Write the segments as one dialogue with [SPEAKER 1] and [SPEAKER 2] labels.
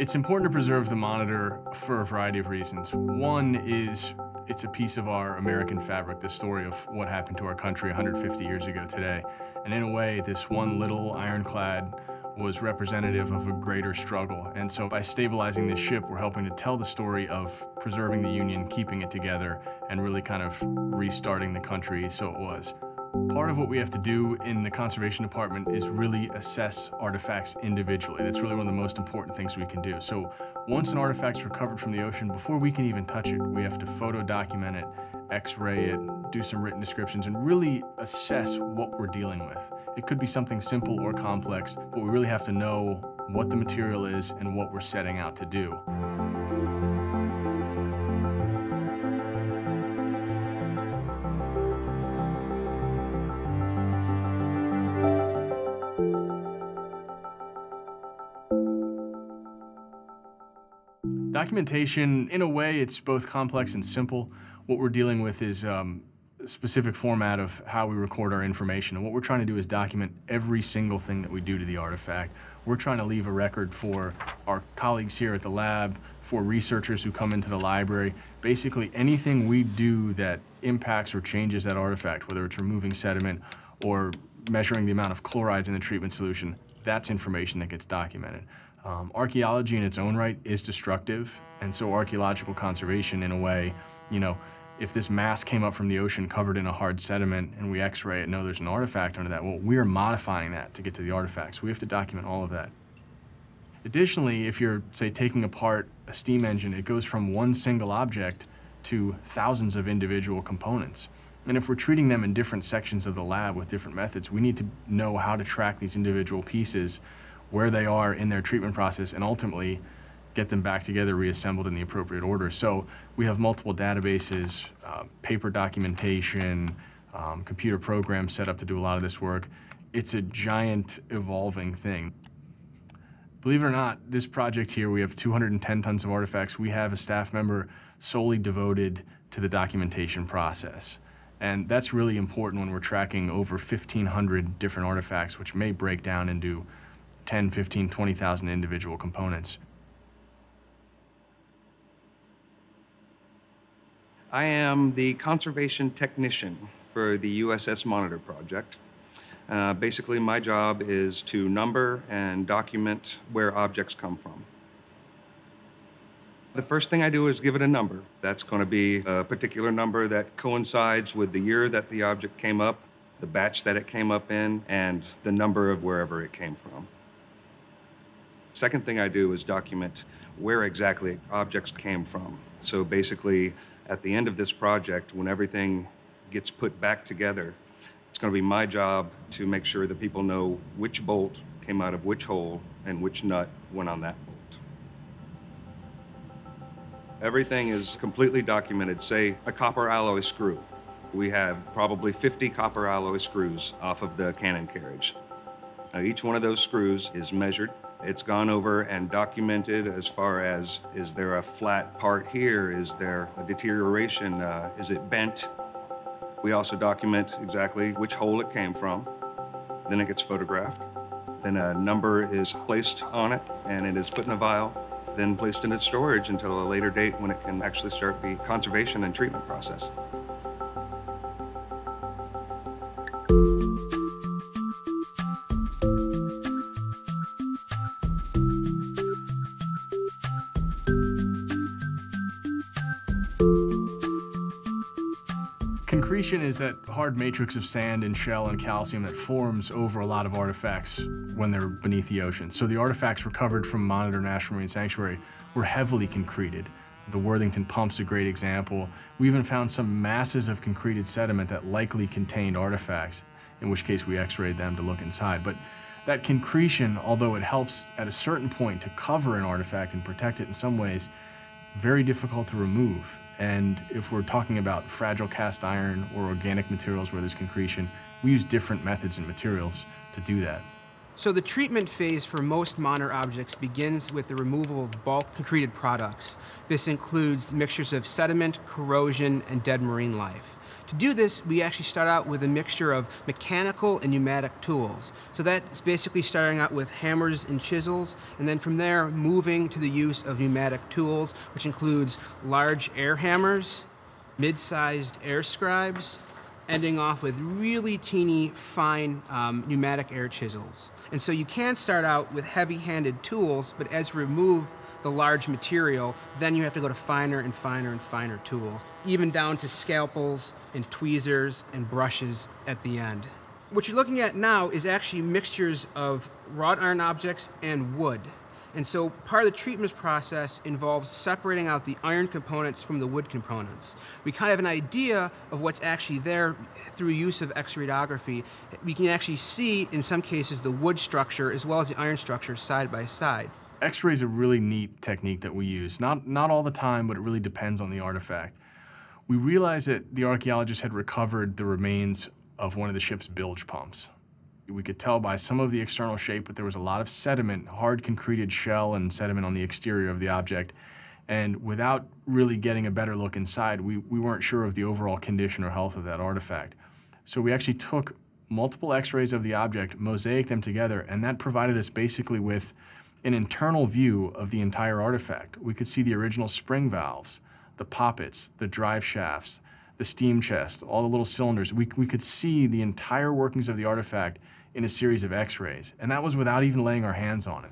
[SPEAKER 1] It's important to preserve the monitor for a variety of reasons. One is it's a piece of our American fabric, the story of what happened to our country 150 years ago today. And in a way, this one little ironclad was representative of a greater struggle. And so by stabilizing this ship, we're helping to tell the story of preserving the Union, keeping it together, and really kind of restarting the country so it was. Part of what we have to do in the conservation department is really assess artifacts individually. That's really one of the most important things we can do. So once an artifact's recovered from the ocean, before we can even touch it, we have to photo document it, x-ray it, do some written descriptions, and really assess what we're dealing with. It could be something simple or complex, but we really have to know what the material is and what we're setting out to do. Documentation, in a way, it's both complex and simple. What we're dealing with is um, a specific format of how we record our information. And what we're trying to do is document every single thing that we do to the artifact. We're trying to leave a record for our colleagues here at the lab, for researchers who come into the library. Basically, anything we do that impacts or changes that artifact, whether it's removing sediment or measuring the amount of chlorides in the treatment solution, that's information that gets documented. Um, archaeology in its own right is destructive, and so archaeological conservation, in a way, you know, if this mass came up from the ocean covered in a hard sediment and we x-ray it know there's an artifact under that, well, we are modifying that to get to the artifact, so we have to document all of that. Additionally, if you're, say, taking apart a steam engine, it goes from one single object to thousands of individual components. And if we're treating them in different sections of the lab with different methods, we need to know how to track these individual pieces where they are in their treatment process and ultimately get them back together reassembled in the appropriate order. So we have multiple databases, uh, paper documentation, um, computer programs set up to do a lot of this work. It's a giant evolving thing. Believe it or not, this project here, we have 210 tons of artifacts. We have a staff member solely devoted to the documentation process. And that's really important when we're tracking over 1,500 different artifacts, which may break down into 10, 15, 20,000 individual components.
[SPEAKER 2] I am the conservation technician for the USS Monitor project. Uh, basically, my job is to number and document where objects come from. The first thing I do is give it a number. That's going to be a particular number that coincides with the year that the object came up, the batch that it came up in, and the number of wherever it came from. Second thing I do is document where exactly objects came from. So basically, at the end of this project, when everything gets put back together, it's going to be my job to make sure that people know which bolt came out of which hole and which nut went on that bolt. Everything is completely documented. Say a copper alloy screw. We have probably 50 copper alloy screws off of the cannon carriage. Now, each one of those screws is measured it's gone over and documented as far as is there a flat part here? Is there a deterioration? Uh, is it bent? We also document exactly which hole it came from. Then it gets photographed. Then a number is placed on it and it is put in a vial, then placed into storage until a later date when it can actually start the conservation and treatment process.
[SPEAKER 1] Hard matrix of sand and shell and calcium that forms over a lot of artifacts when they're beneath the ocean. So the artifacts recovered from Monitor National Marine Sanctuary were heavily concreted. The Worthington pump's a great example. We even found some masses of concreted sediment that likely contained artifacts, in which case we x-rayed them to look inside. But that concretion, although it helps at a certain point to cover an artifact and protect it in some ways, very difficult to remove. And if we're talking about fragile cast iron or organic materials where there's concretion, we use different methods and materials to do that.
[SPEAKER 3] So the treatment phase for most monitor objects begins with the removal of bulk concreted products. This includes mixtures of sediment, corrosion, and dead marine life. To do this, we actually start out with a mixture of mechanical and pneumatic tools. So that's basically starting out with hammers and chisels, and then from there moving to the use of pneumatic tools, which includes large air hammers, mid-sized air scribes, ending off with really teeny, fine um, pneumatic air chisels. And so you can start out with heavy-handed tools, but as you remove the large material, then you have to go to finer and finer and finer tools, even down to scalpels and tweezers and brushes at the end. What you're looking at now is actually mixtures of wrought iron objects and wood. And so part of the treatment process involves separating out the iron components from the wood components. We kind of have an idea of what's actually there through use of X-radiography. We can actually see, in some cases, the wood structure as well as the iron structure side by side.
[SPEAKER 1] X-ray is a really neat technique that we use. Not, not all the time, but it really depends on the artifact. We realized that the archaeologists had recovered the remains of one of the ship's bilge pumps. We could tell by some of the external shape, but there was a lot of sediment, hard concreted shell and sediment on the exterior of the object. And without really getting a better look inside, we, we weren't sure of the overall condition or health of that artifact. So we actually took multiple x-rays of the object, mosaic them together, and that provided us basically with an internal view of the entire artifact. We could see the original spring valves, the poppets, the drive shafts, the steam chest, all the little cylinders. We, we could see the entire workings of the artifact in a series of x-rays, and that was without even laying our hands on it.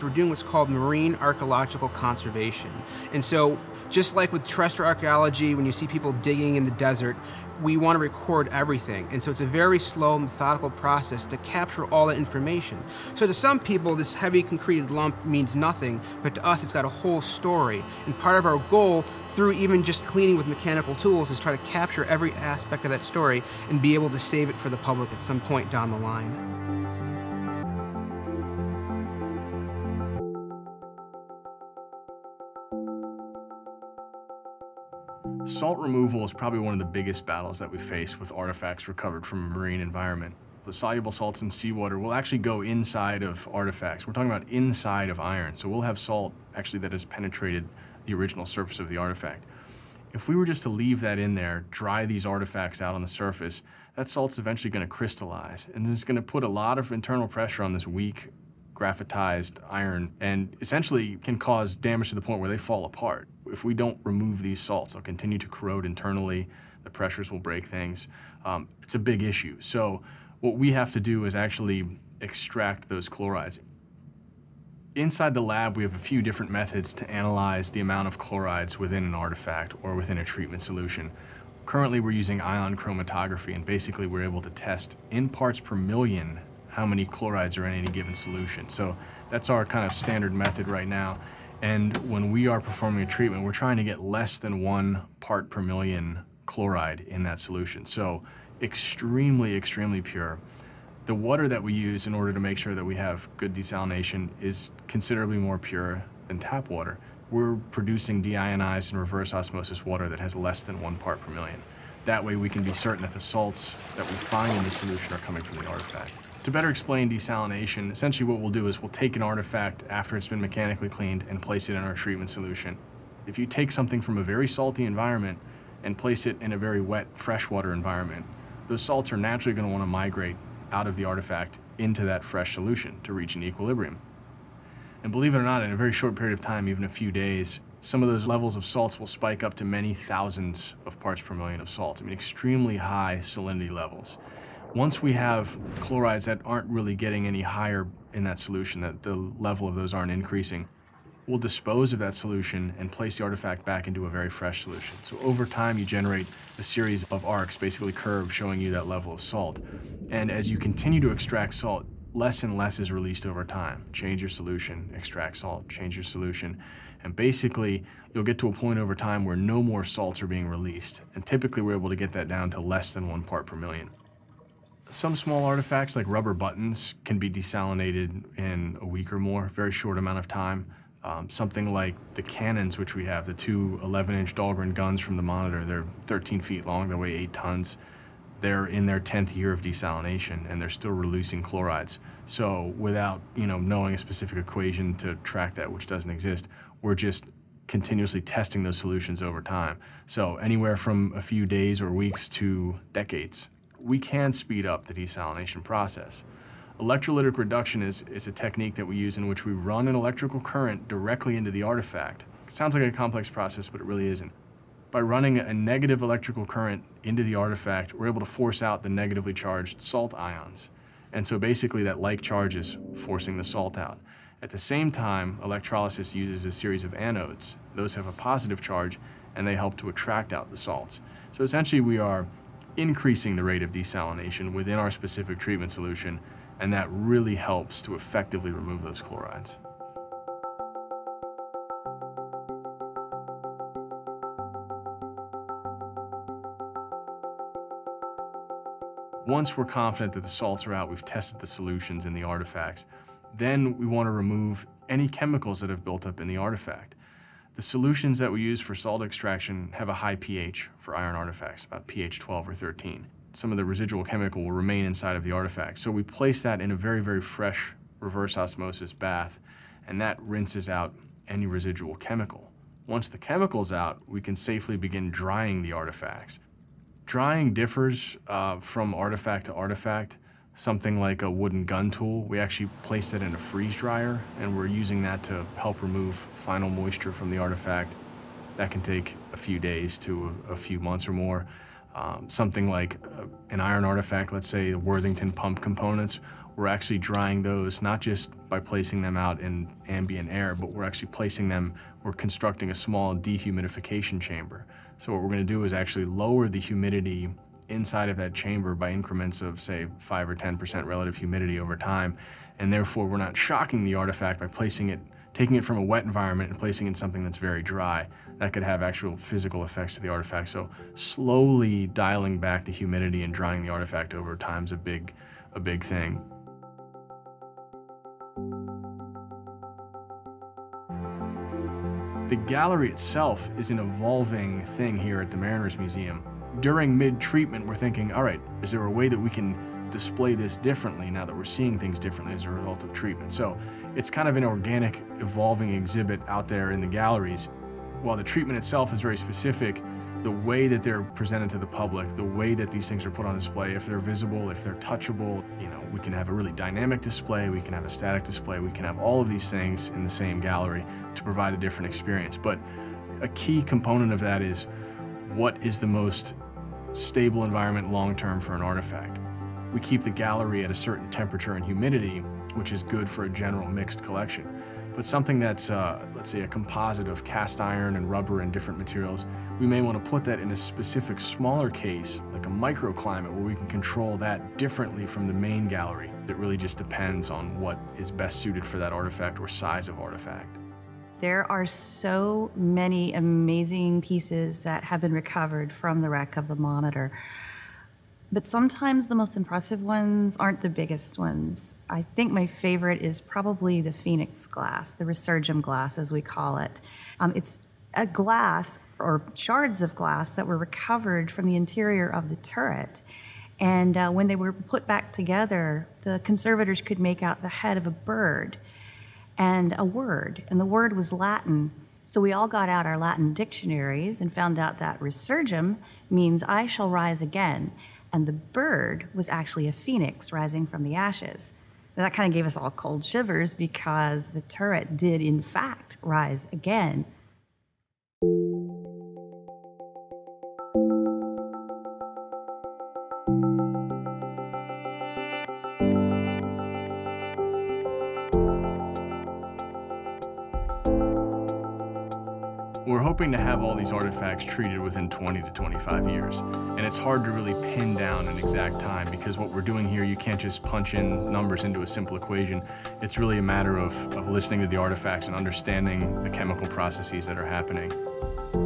[SPEAKER 3] We're doing what's called marine archaeological conservation. And so just like with terrestrial archaeology, when you see people digging in the desert, we want to record everything. And so it's a very slow, methodical process to capture all that information. So to some people, this heavy concreted lump means nothing, but to us, it's got a whole story. And part of our goal through even just cleaning with mechanical tools is try to capture every aspect of that story and be able to save it for the public at some point down the line.
[SPEAKER 1] Salt removal is probably one of the biggest battles that we face with artifacts recovered from a marine environment. The soluble salts in seawater will actually go inside of artifacts. We're talking about inside of iron, so we'll have salt actually that has penetrated the original surface of the artifact. If we were just to leave that in there, dry these artifacts out on the surface, that salt's eventually going to crystallize, and it's going to put a lot of internal pressure on this weak graphitized iron and essentially can cause damage to the point where they fall apart. If we don't remove these salts, they'll continue to corrode internally, the pressures will break things. Um, it's a big issue. So what we have to do is actually extract those chlorides. Inside the lab, we have a few different methods to analyze the amount of chlorides within an artifact or within a treatment solution. Currently, we're using ion chromatography, and basically we're able to test in parts per million how many chlorides are in any given solution. So that's our kind of standard method right now. And when we are performing a treatment, we're trying to get less than one part per million chloride in that solution. So extremely, extremely pure. The water that we use in order to make sure that we have good desalination is considerably more pure than tap water. We're producing deionized and reverse osmosis water that has less than one part per million. That way we can be certain that the salts that we find in the solution are coming from the artifact. To better explain desalination, essentially what we'll do is we'll take an artifact after it's been mechanically cleaned and place it in our treatment solution. If you take something from a very salty environment and place it in a very wet freshwater environment, those salts are naturally going to want to migrate out of the artifact into that fresh solution to reach an equilibrium. And believe it or not, in a very short period of time, even a few days, some of those levels of salts will spike up to many thousands of parts per million of salts. I mean, extremely high salinity levels. Once we have chlorides that aren't really getting any higher in that solution, that the level of those aren't increasing, we'll dispose of that solution and place the artifact back into a very fresh solution. So over time, you generate a series of arcs, basically curves, showing you that level of salt. And as you continue to extract salt, less and less is released over time. Change your solution, extract salt, change your solution. And basically, you'll get to a point over time where no more salts are being released. And typically, we're able to get that down to less than one part per million. Some small artifacts like rubber buttons can be desalinated in a week or more, very short amount of time. Um, something like the cannons, which we have, the two 11-inch Dahlgren guns from the Monitor, they're 13 feet long, they weigh eight tons. They're in their 10th year of desalination and they're still releasing chlorides. So without you know knowing a specific equation to track that, which doesn't exist, we're just continuously testing those solutions over time. So anywhere from a few days or weeks to decades, we can speed up the desalination process. Electrolytic reduction is, is a technique that we use in which we run an electrical current directly into the artifact. Sounds like a complex process, but it really isn't. By running a negative electrical current into the artifact, we're able to force out the negatively charged salt ions. And so basically that like charge is forcing the salt out. At the same time, electrolysis uses a series of anodes. Those have a positive charge and they help to attract out the salts. So essentially we are increasing the rate of desalination within our specific treatment solution and that really helps to effectively remove those chlorides. Once we're confident that the salts are out, we've tested the solutions in the artifacts, then we want to remove any chemicals that have built up in the artifact. The solutions that we use for salt extraction have a high pH for iron artifacts, about pH 12 or 13. Some of the residual chemical will remain inside of the artifact. So we place that in a very, very fresh reverse osmosis bath, and that rinses out any residual chemical. Once the chemical's out, we can safely begin drying the artifacts. Drying differs uh, from artifact to artifact. Something like a wooden gun tool, we actually place that in a freeze dryer and we're using that to help remove final moisture from the artifact. That can take a few days to a, a few months or more. Um, something like uh, an iron artifact, let's say the Worthington pump components, we're actually drying those not just by placing them out in ambient air, but we're actually placing them, we're constructing a small dehumidification chamber. So what we're gonna do is actually lower the humidity inside of that chamber by increments of say 5 or 10% relative humidity over time. And therefore we're not shocking the artifact by placing it, taking it from a wet environment and placing it in something that's very dry. That could have actual physical effects to the artifact. So slowly dialing back the humidity and drying the artifact over time is a big, a big thing. The gallery itself is an evolving thing here at the Mariners Museum. During mid-treatment, we're thinking, all right, is there a way that we can display this differently now that we're seeing things differently as a result of treatment? So it's kind of an organic, evolving exhibit out there in the galleries. While the treatment itself is very specific, the way that they're presented to the public, the way that these things are put on display, if they're visible, if they're touchable, you know, we can have a really dynamic display, we can have a static display, we can have all of these things in the same gallery to provide a different experience. But a key component of that is what is the most stable environment long-term for an artifact. We keep the gallery at a certain temperature and humidity, which is good for a general mixed collection. But something that's, uh, let's say, a composite of cast iron and rubber and different materials, we may want to put that in a specific smaller case, like a microclimate, where we can control that differently from the main gallery. It really just depends on what is best suited for that artifact or size of artifact.
[SPEAKER 4] There are so many amazing pieces that have been recovered from the wreck of the Monitor. But sometimes the most impressive ones aren't the biggest ones. I think my favorite is probably the Phoenix glass, the Resurgam glass, as we call it. Um, it's a glass or shards of glass that were recovered from the interior of the turret. And uh, when they were put back together, the conservators could make out the head of a bird and a word, and the word was Latin. So we all got out our Latin dictionaries and found out that resurgam means I shall rise again and the bird was actually a phoenix rising from the ashes. That kind of gave us all cold shivers because the turret did, in fact, rise again.
[SPEAKER 1] We're hoping to have all these artifacts treated within 20 to 25 years. And it's hard to really pin down an exact time because what we're doing here, you can't just punch in numbers into a simple equation. It's really a matter of, of listening to the artifacts and understanding the chemical processes that are happening.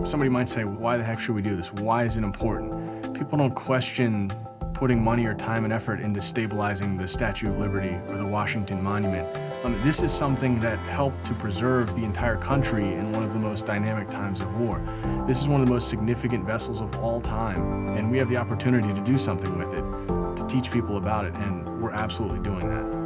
[SPEAKER 1] Somebody might say, why the heck should we do this? Why is it important? People don't question putting money or time and effort into stabilizing the Statue of Liberty or the Washington Monument. Um, this is something that helped to preserve the entire country in one of the most dynamic times of war. This is one of the most significant vessels of all time, and we have the opportunity to do something with it, to teach people about it, and we're absolutely doing that.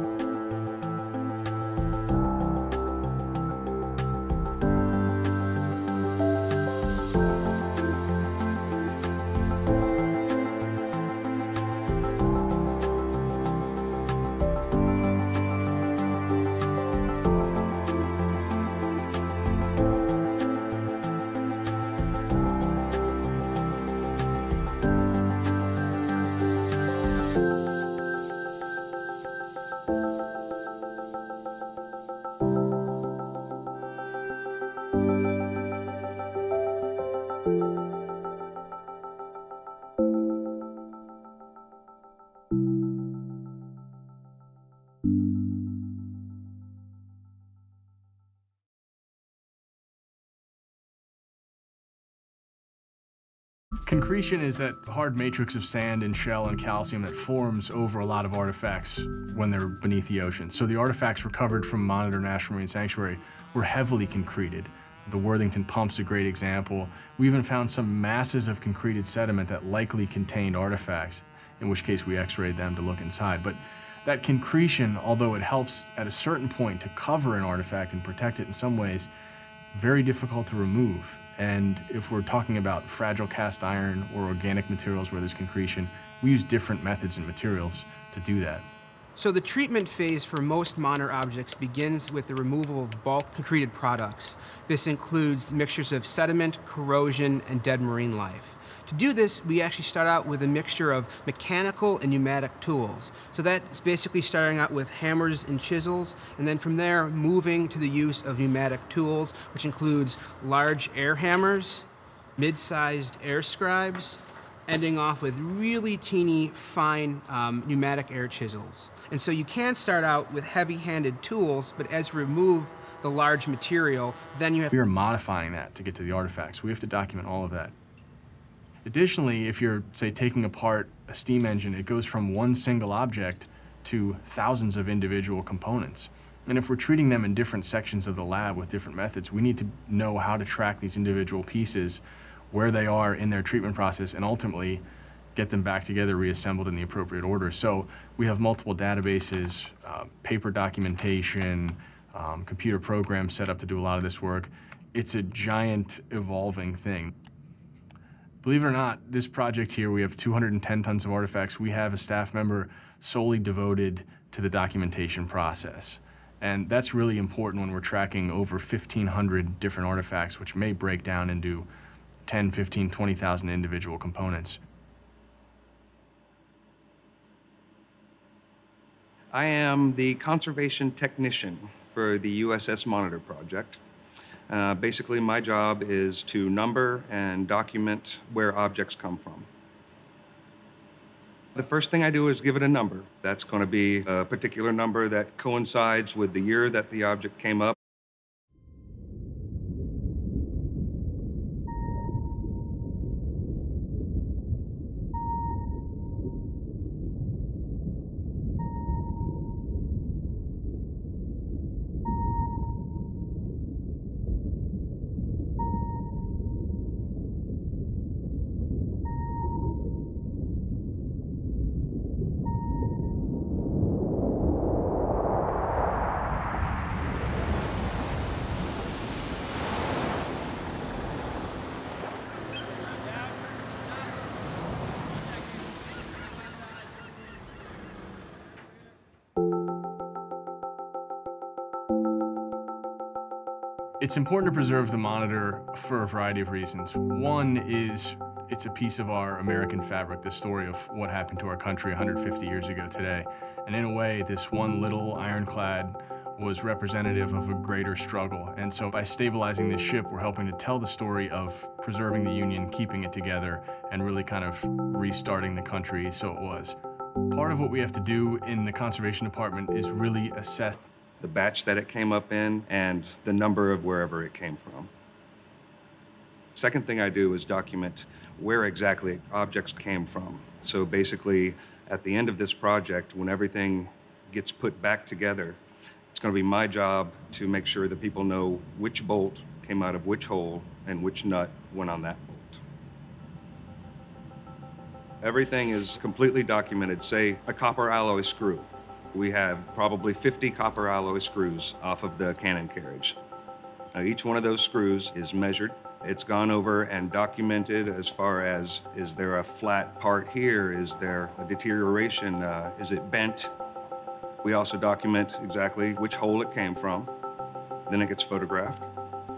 [SPEAKER 1] Concretion is that hard matrix of sand and shell and calcium that forms over a lot of artifacts when they're beneath the ocean. So the artifacts recovered from Monitor National Marine Sanctuary were heavily concreted. The Worthington pump's a great example. We even found some masses of concreted sediment that likely contained artifacts, in which case we x-rayed them to look inside. But that concretion, although it helps at a certain point to cover an artifact and protect it in some ways, very difficult to remove. And if we're talking about fragile cast iron or organic materials where there's concretion, we use different methods and materials to do that.
[SPEAKER 3] So the treatment phase for most monitor objects begins with the removal of bulk concreted products. This includes mixtures of sediment, corrosion, and dead marine life. To do this, we actually start out with a mixture of mechanical and pneumatic tools. So that's basically starting out with hammers and chisels, and then from there moving to the use of pneumatic tools, which includes large air hammers, mid-sized air scribes, ending off with really teeny, fine um, pneumatic air chisels. And so you can start out with heavy-handed tools, but as you remove the large material, then you have...
[SPEAKER 1] We are modifying that to get to the artifacts. We have to document all of that. Additionally, if you're, say, taking apart a steam engine, it goes from one single object to thousands of individual components. And if we're treating them in different sections of the lab with different methods, we need to know how to track these individual pieces, where they are in their treatment process, and ultimately get them back together, reassembled in the appropriate order. So we have multiple databases, uh, paper documentation, um, computer programs set up to do a lot of this work. It's a giant evolving thing. Believe it or not, this project here, we have 210 tons of artifacts. We have a staff member solely devoted to the documentation process. And that's really important when we're tracking over 1,500 different artifacts, which may break down into 10, 15, 20,000 individual components.
[SPEAKER 2] I am the conservation technician for the USS Monitor project. Uh, basically, my job is to number and document where objects come from. The first thing I do is give it a number. That's going to be a particular number that coincides with the year that the object came up.
[SPEAKER 1] It's important to preserve the monitor for a variety of reasons. One is it's a piece of our American fabric, the story of what happened to our country 150 years ago today. And in a way, this one little ironclad was representative of a greater struggle. And so by stabilizing this ship, we're helping to tell the story of preserving the Union, keeping it together, and really kind of restarting the country so it was. Part of what we have to do in the conservation department is really assess
[SPEAKER 2] the batch that it came up in, and the number of wherever it came from. Second thing I do is document where exactly objects came from. So basically, at the end of this project, when everything gets put back together, it's going to be my job to make sure that people know which bolt came out of which hole and which nut went on that bolt. Everything is completely documented. Say a copper alloy screw we have probably 50 copper alloy screws off of the cannon carriage. Now, each one of those screws is measured. It's gone over and documented as far as is there a flat part here? Is there a deterioration? Uh, is it bent? We also document exactly which hole it came from. Then it gets photographed.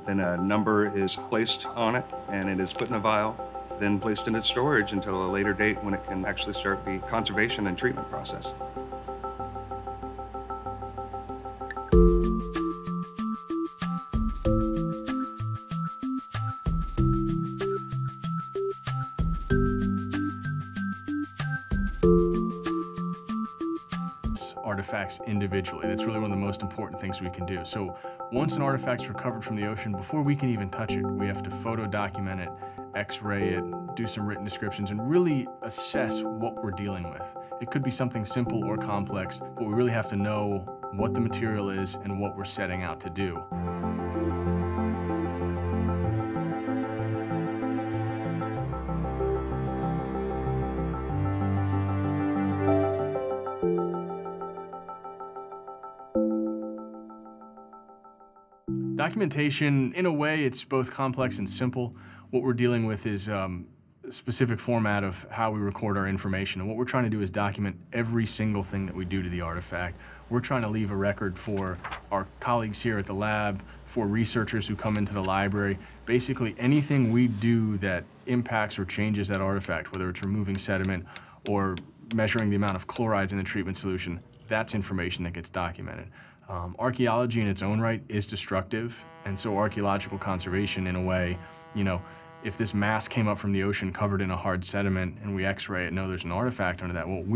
[SPEAKER 2] Then a number is placed on it and it is put in a vial, then placed in its storage until a later date when it can actually start the conservation and treatment process.
[SPEAKER 1] Artifacts individually. That's really one of the most important things we can do. So once an artifact's recovered from the ocean, before we can even touch it, we have to photo document it, x-ray it, do some written descriptions, and really assess what we're dealing with. It could be something simple or complex, but we really have to know what the material is and what we're setting out to do. Documentation, in a way, it's both complex and simple. What we're dealing with is um, specific format of how we record our information. And what we're trying to do is document every single thing that we do to the artifact. We're trying to leave a record for our colleagues here at the lab, for researchers who come into the library. Basically, anything we do that impacts or changes that artifact, whether it's removing sediment or measuring the amount of chlorides in the treatment solution, that's information that gets documented. Um, archaeology in its own right is destructive, and so archaeological conservation, in a way, you know, if this mass came up from the ocean covered in a hard sediment and we x-ray it, know there's an artifact under that, well, we